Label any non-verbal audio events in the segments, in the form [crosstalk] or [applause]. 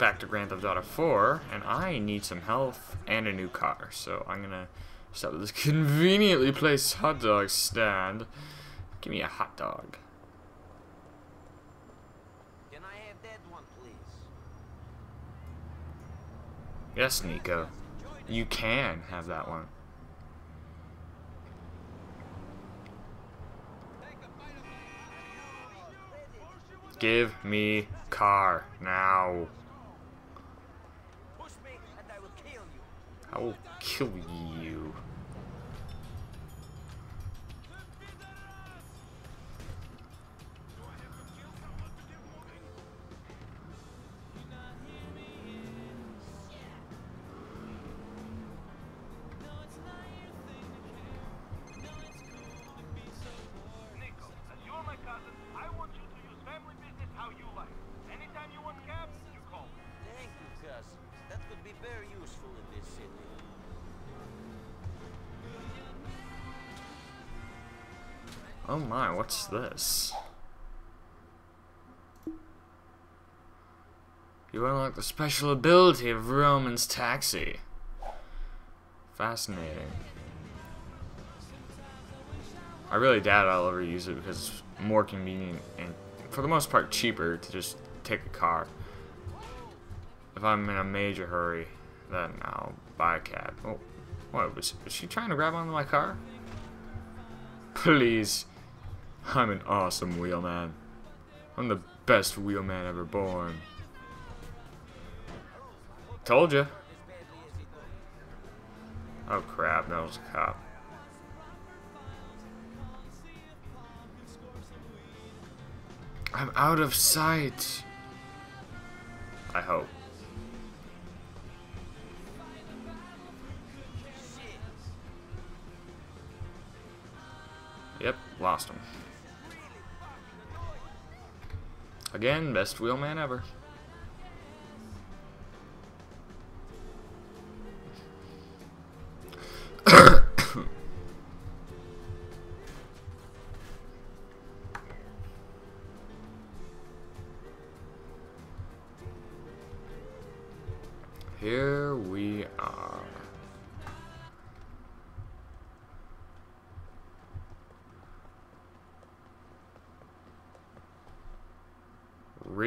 back to Grand Theft Auto 4, and I need some health and a new car. So I'm gonna stop at this [laughs] conveniently placed hot dog stand. Give me a hot dog. Can I have that one, please? Yes, Niko. You can have that one. Give me car now. Push me and I will kill you. I will kill you. Oh my, what's this? You unlock the special ability of Roman's taxi. Fascinating. I really doubt I'll ever use it because it's more convenient and, for the most part, cheaper to just take a car. If I'm in a major hurry, then I'll buy a cab. Oh, what was, was she trying to grab onto my car? [laughs] Please. I'm an awesome wheelman. I'm the best wheelman ever born. Told ya. Oh crap, that was a cop. I'm out of sight. I hope. Yep, lost him. Again, best wheelman ever. [coughs] Here we are.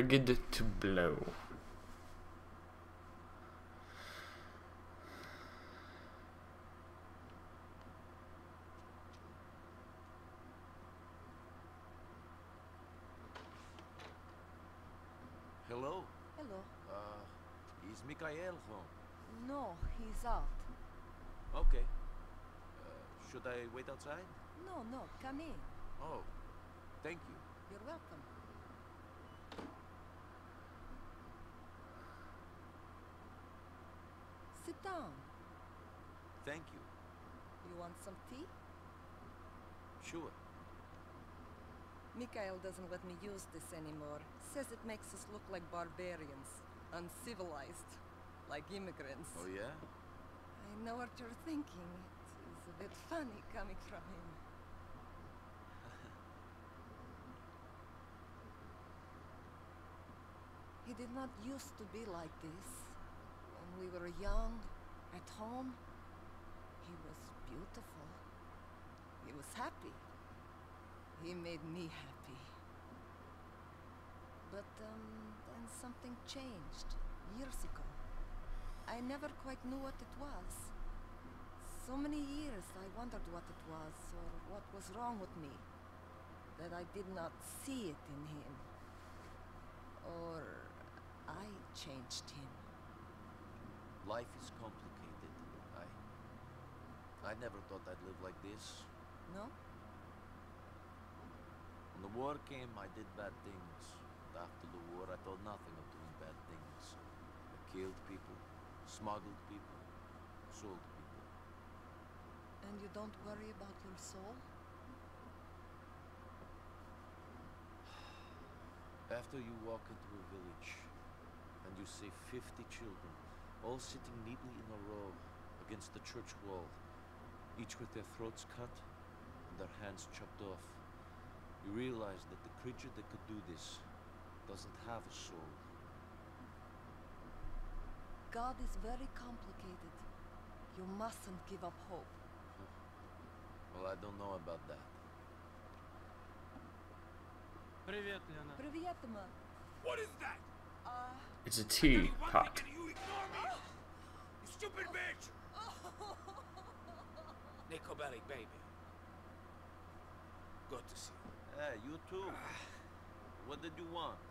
Rigged to blow. Hello? Hello. Uh, is Mikhail home? No, he's out. Okay. Uh, should I wait outside? No, no, come in. Oh, thank you. You're welcome. Down. Thank you. You want some tea? Sure. Mikhail doesn't let me use this anymore. Says it makes us look like barbarians, uncivilized, like immigrants. Oh, yeah? I know what you're thinking. It is a bit funny coming from him. [laughs] he did not used to be like this. When we were young, at home, he was beautiful. He was happy. He made me happy. But um, then something changed years ago. I never quite knew what it was. So many years I wondered what it was or what was wrong with me. That I did not see it in him. Or I changed him. Life is complicated. I... Never thought I'd live like this. No? When the war came, I did bad things. After the war, I thought nothing of doing bad things. I killed people, smuggled people, sold people. And you don't worry about your soul? [sighs] After you walk into a village and you see 50 children all sitting neatly in a row against the church wall, each with their throats cut and their hands chopped off, you realize that the creature that could do this doesn't have a soul. God is very complicated. You mustn't give up hope. Well, I don't know about that. Привет, Лена. Привет, Emma. What is that? Uh, It's a tea One pot. thing and you ignore me? You stupid bitch! [laughs] Niko Bellic, baby. Good to see you. Hey, you too. What did you want?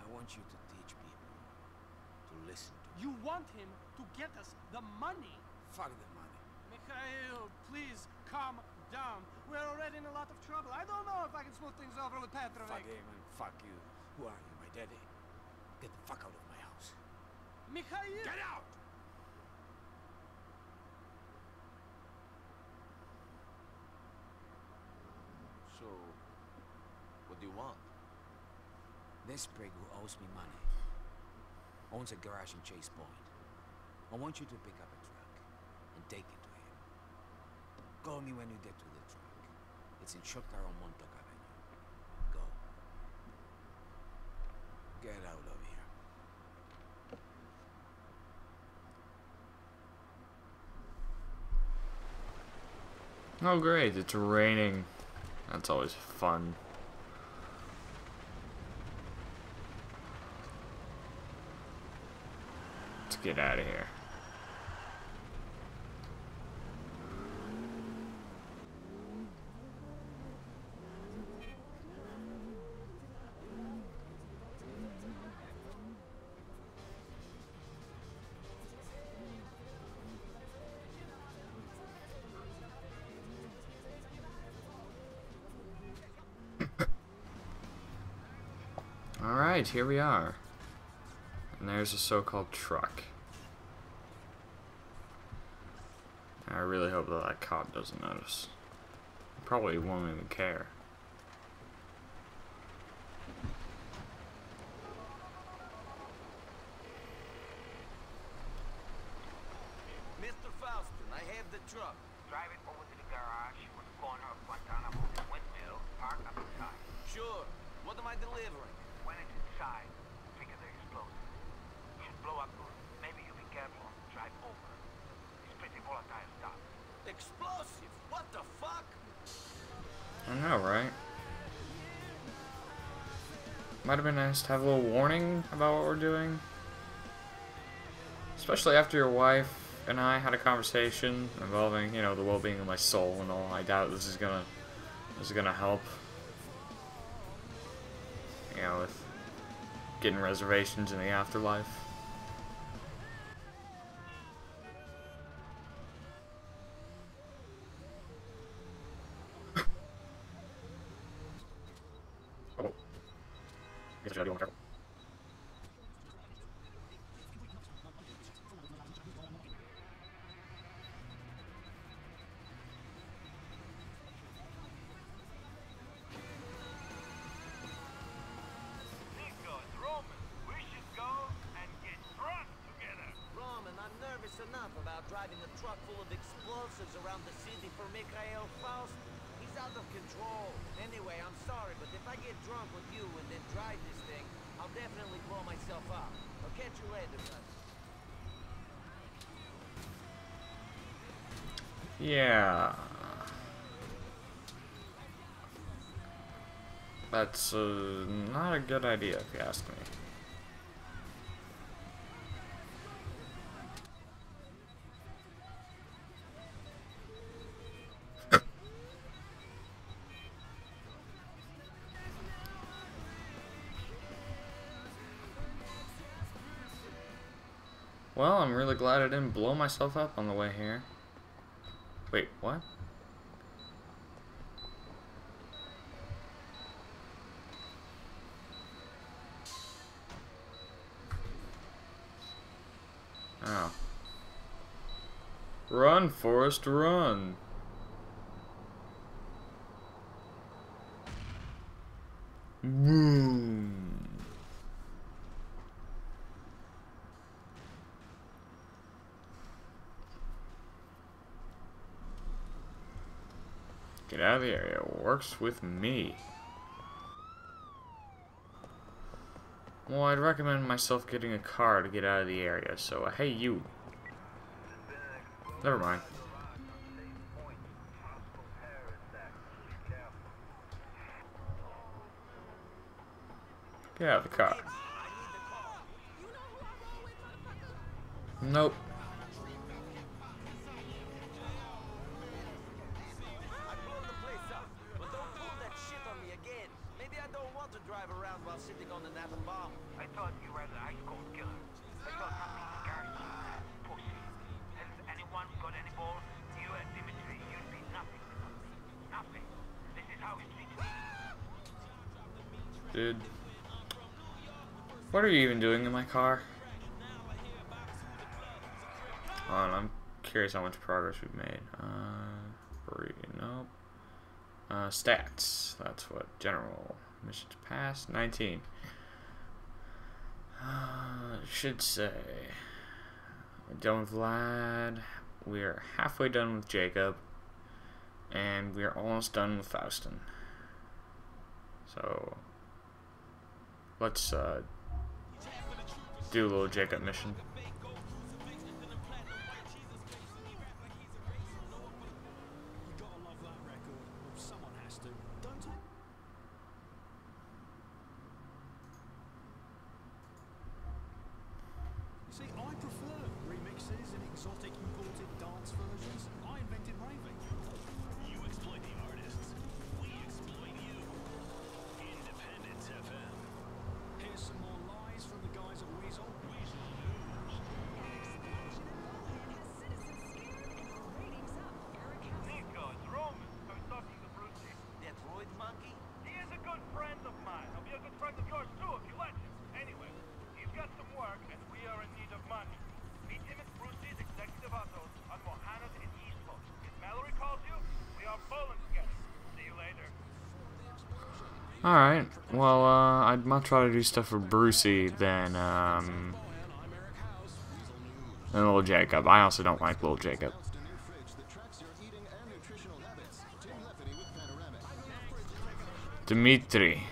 I want you to teach people to listen to me. You want him to get us the money? Fuck the money. Mikhail, please calm down. We're already in a lot of trouble. I don't know if I can smooth things over with Fuck him and fuck you. Who are you, my daddy? Get the fuck out of my house. Mikhail! Get out! So, what do you want? This prig who owes me money owns a garage in Chase Point. I want you to pick up a truck and take it to him. Call me when you get to the truck. It's in Schottler on Montauk Avenue. Go. Get out of here. Oh great, it's raining. That's always fun. Let's get out of here. Alright, here we are. And there's a so-called truck. I really hope that that cop doesn't notice. Probably won't even care. Mr. Faustin, I have the truck. Drive it over to the garage on the corner of Guantanamo and Windmill. Park up inside. Sure. What am I delivering? When it's inside, trigger the explosive. You should blow up good. Maybe you be careful. Drive over. It's pretty volatile stuff. Explosive? What the fuck? I know, right? Might have been nice to have a little warning about what we're doing. Especially after your wife and I had a conversation involving, you know, the well-being of my soul and all. I doubt this is gonna, this is gonna help. Getting reservations in the afterlife. [coughs] Oh. Yeah. That's uh, not a good idea, if you ask me. [coughs] Well, I'm really glad I didn't blow myself up on the way here. Wait, what? Oh. Run, Forrest, run! Get out of the area. Works with me. Well, I'd recommend myself getting a car to get out of the area, so uh, hey you. Never mind. Get out of the car. Nope. Dude. What are you even doing in my car? On, I'm curious how much progress we've made. Uh, three, nope. Uh, stats. That's what. General. Mission to pass. 19. Uh, should say. We're done with Vlad. We're halfway done with Jacob. And we're almost done with Faustin. So, let's uh, do a little Jacob mission. Exotic imported dance versions. I invented raving. Alright, well, uh, I'd much rather do stuff for Brucie than, um, than Little Jacob. I also don't like Little Jacob. Dimitri.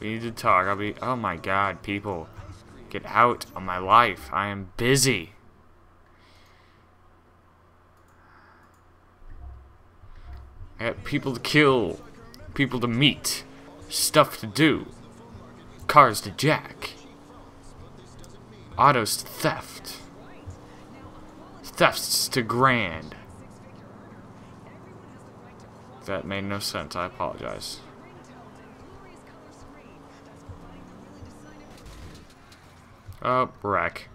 We need to talk. I'll be. Oh my god, people. Get out of my life. I am busy. I got people to kill, people to meet, stuff to do, cars to jack, autos to theft, thefts to grand. That made no sense. I apologize. Oh, wreck.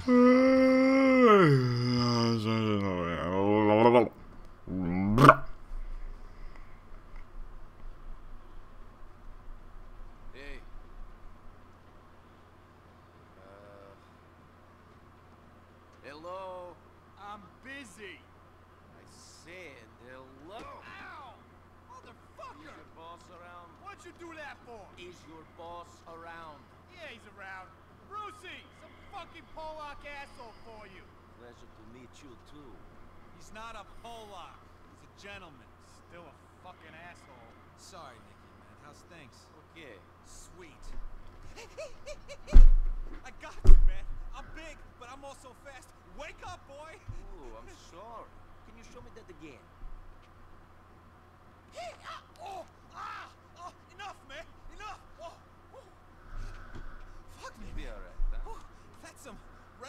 Uh, hello? I'm busy. I said hello. Ow! Is Motherfucker! your boss around? What'd you do that for? Is your boss around? Yeah, he's around. Brucie, fucking Polak asshole for you. Pleasure to meet you too. He's not a Polak. He's a gentleman. Still a fucking asshole. Sorry, Nicky, man. How's things? Okay. Sweet. [laughs] I got you, man. I'm big, but I'm also fast. Wake up, boy! Ooh, I'm [laughs] sorry. Can you show me that again? Ah, oh, ah, oh, enough, man, enough. Oh, oh. Fuck me, Be man. alright, huh? Oh, that's some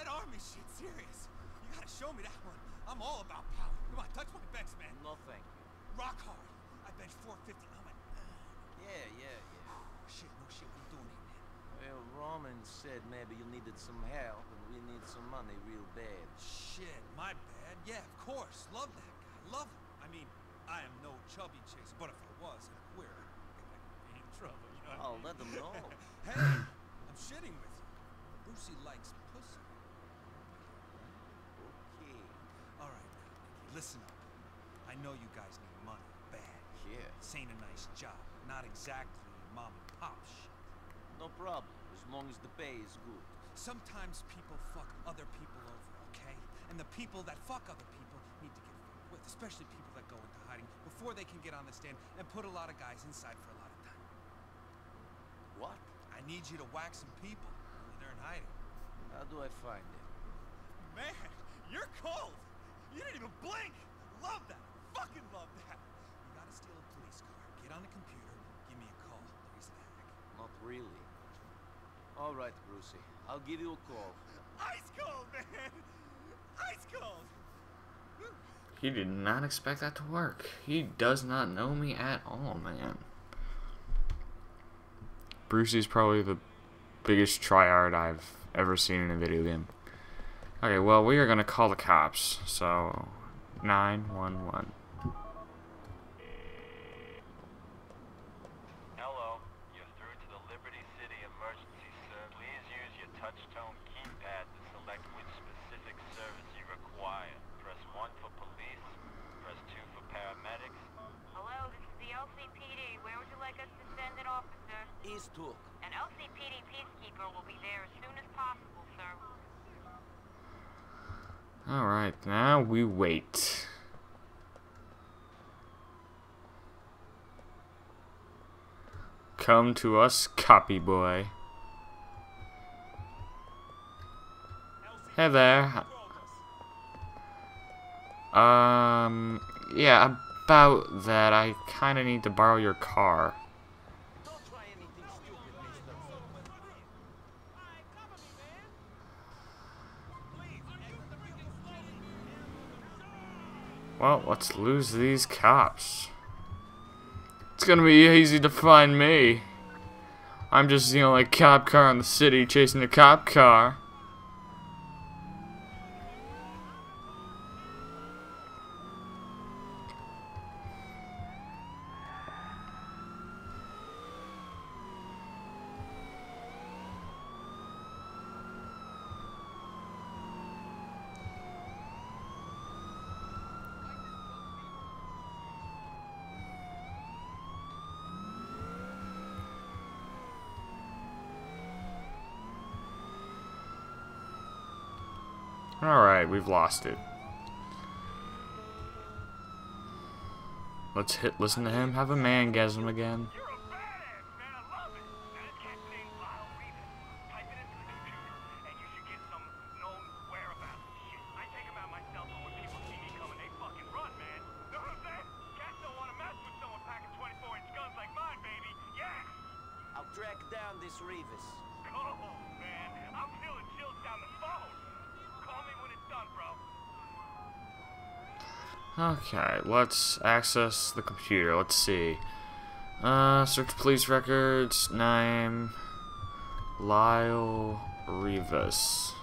Red Army shit, serious. You gotta show me that one. I'm all about power. Come on, touch my bench, man. No, thank you. Rock hard. I bench 450. I'm like, Yeah, yeah, yeah. oh, [sighs] shit, no shit. What you doing here, man? Well, Roman said maybe you needed some help, and we need some money real bad. Shit, my bad. Yeah, of course. Love that guy. Love him. I mean, I am no chubby chaser, but if I was a queer, I'd be in trouble, you know I I'll mean? let them know. [laughs] hey, I'm shitting with you. Brucie likes pussy. Okay. All right, now, Nicky, listen up. I know you guys need money bad. Yeah. This ain't a nice job. Not exactly mom and pop shit. No problem, as long as the pay is good. Sometimes people fuck other people over, okay? And the people that fuck other people need to get fucked with, especially people that go into hiding before they can get on the stand and put a lot of guys inside for a lot of time. What? I need you to whack some people they're in hiding. How do I find them? Man, you're cold. You didn't even blink. Love that. Fucking love that. You gotta steal a police car, get on the computer, give me a call. There's the hack. Not really. All right, Brucie. I'll give you a call. Ice cold, man. Ice cold. He did not expect that to work. He does not know me at all, man. Brucie's probably the biggest tryhard I've ever seen in a video game. Okay, well, we are gonna call the cops. So, 911. Hello, you're through to the Liberty City Emergency, sir. Please use your touch-tone keypad to select which specific service you require. Press 1 for police, press 2 for paramedics. Hello, this is the LCPD. Where would you like us to send an officer? East Hook. An LCPD peacekeeper will be there as soon as possible, sir. Alright, now we wait. Come to us, copy boy. Hey there. Um, yeah, about that, I kind of need to borrow your car. Well, let's lose these cops. It's gonna be easy to find me. I'm just the only cop car in the city chasing a cop car. Alright, we've lost it. Let's hit listen to him have a mangasm again. You're a badass, man. I love it. Now, this cat's named Lyle Rivas. Type it into the computer, and you should get some known whereabouts. Shit, I take him out myself, but when people see me coming, they fucking run, man. Know what I'm saying? Cats don't want to mess with someone packing 24-inch guns like mine, baby. Yeah. I'll track down this Rivas. Cool, man. I'm feeling chills down the phone. Call me when it's done, bro. Okay, let's access the computer. Let's see. Uh, search police records. Name. Lyle Rivas.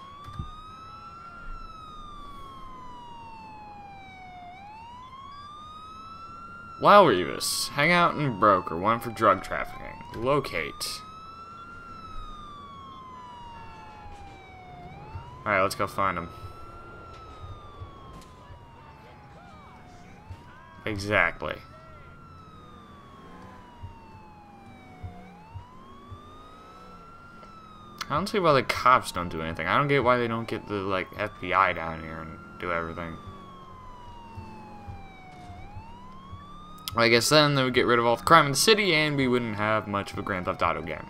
Lyle Rivas. Hangout and broker. One for drug trafficking. Locate. Alright, let's go find him. Exactly. I don't see why the cops don't do anything. I don't get why they don't get the like FBI down here and do everything. I guess then they would get rid of all the crime in the city and we wouldn't have much of a Grand Theft Auto game.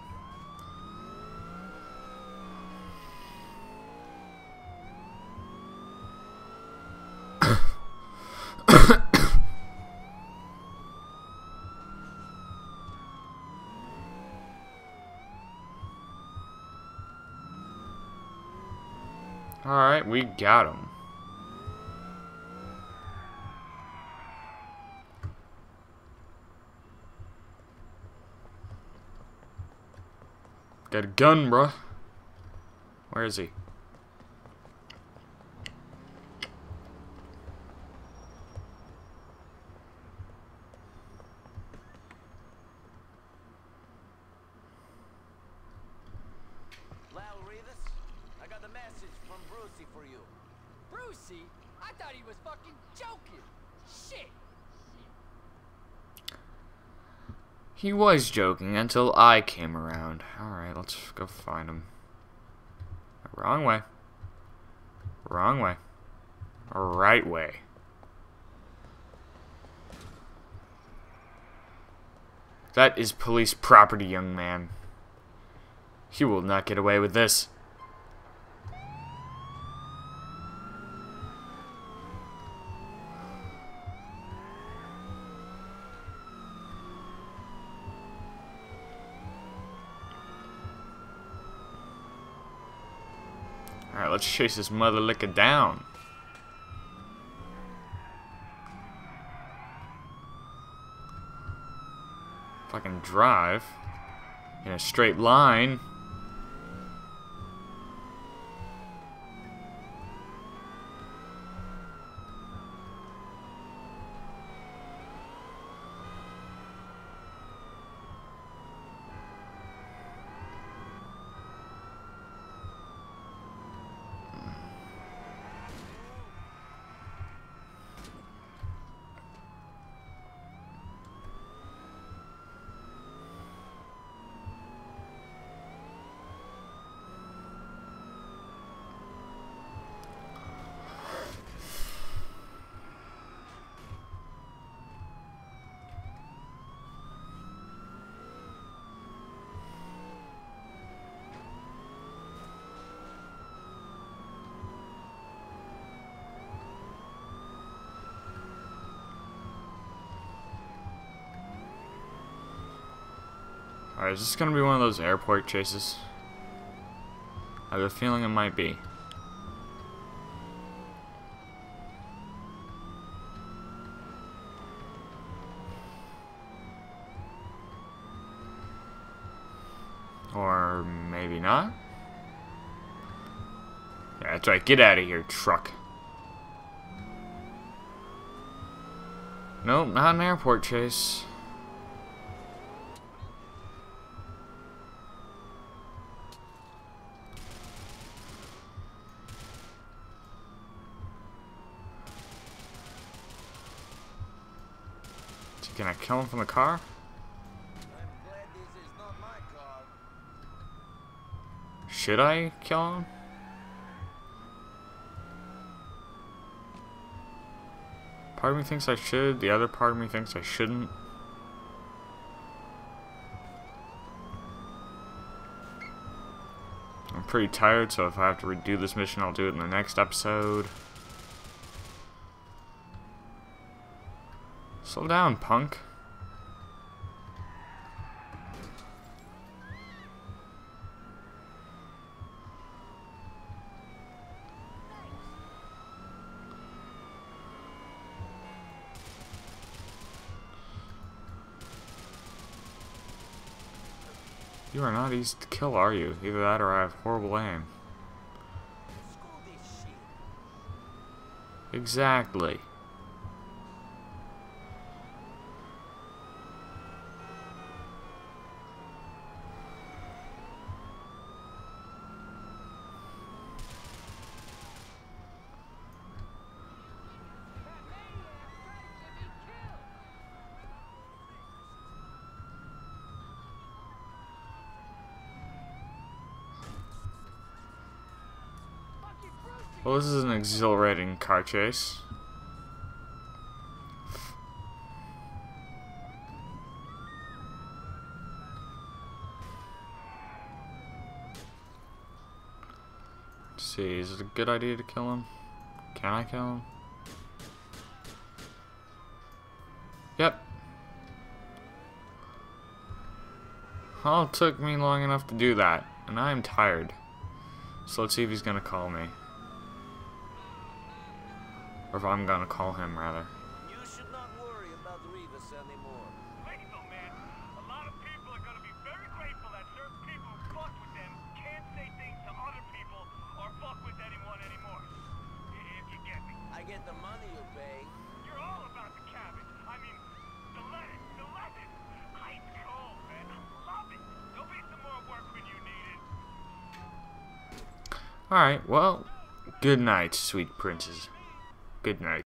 Alright, we got him. Got a gun, bruh. Where is he? Lyle Rivas, I got a message from Brucie for you. Brucie? I thought he was fucking joking. Shit. He was joking until I came around. Alright, let's go find him. Wrong way. Wrong way. Right way. That is police property, young man. You will not get away with this. Let's chase this mother liquor down. If I can drive in a straight line. Alright, is this gonna be one of those airport chases? I have a feeling it might be. Or maybe not? Yeah, that's right. Get out of here, truck. Nope, not an airport chase. Kill him from the car? Car. Should I kill him? Part of me thinks I should, the other part of me thinks I shouldn't. I'm pretty tired, so if I have to redo this mission, I'll do it in the next episode. Slow down, punk. You are not easy to kill, are you? Either that or I have horrible aim. Exactly. This is an exhilarating car chase. Let's see, is it a good idea to kill him? Can I kill him? Yep. Well, it took me long enough to do that, and I am tired. So let's see if he's gonna call me. Or if I'm gonna call him, rather. You should not worry about Rivas anymore. Lethal, man. A lot of people are gonna be very grateful that certain people who fuck with them can't say things to other people or fuck with anyone anymore. If you get me. I get the money you pay. You're all about the cabbage. I mean, the lettuce, the lettuce. Ice cold, man. I love it. There'll be some more work when you need it. Alright, well, good night, sweet princess. Good night.